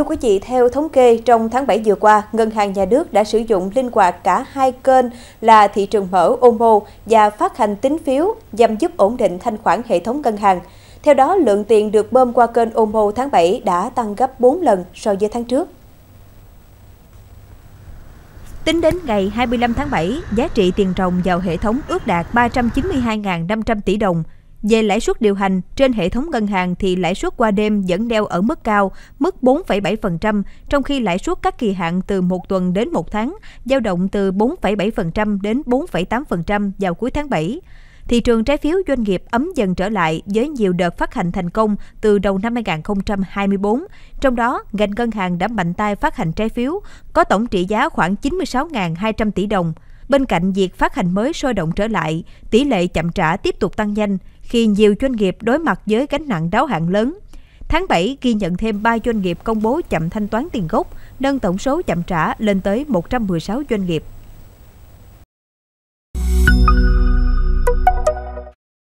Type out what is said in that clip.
Thưa quý vị, theo thống kê, trong tháng 7 vừa qua, Ngân hàng Nhà nước đã sử dụng linh hoạt cả hai kênh là thị trường mở OMO và phát hành tín phiếu nhằm giúp ổn định thanh khoản hệ thống ngân hàng. Theo đó, lượng tiền được bơm qua kênh OMO tháng 7 đã tăng gấp 4 lần so với tháng trước. Tính đến ngày 25 tháng 7, giá trị tiền ròng vào hệ thống ước đạt 392.500 tỷ đồng. Về lãi suất điều hành, trên hệ thống ngân hàng thì lãi suất qua đêm vẫn đeo ở mức cao, mức 4,7%, trong khi lãi suất các kỳ hạn từ một tuần đến một tháng dao động từ 4,7% đến 4,8% vào cuối tháng 7. Thị trường trái phiếu doanh nghiệp ấm dần trở lại với nhiều đợt phát hành thành công từ đầu năm 2024. Trong đó, ngành ngân hàng đã mạnh tay phát hành trái phiếu, có tổng trị giá khoảng 96.200 tỷ đồng. Bên cạnh việc phát hành mới sôi động trở lại, tỷ lệ chậm trả tiếp tục tăng nhanh khi nhiều doanh nghiệp đối mặt với gánh nặng đáo hạn lớn. Tháng 7 ghi nhận thêm 3 doanh nghiệp công bố chậm thanh toán tiền gốc, nâng tổng số chậm trả lên tới 116 doanh nghiệp.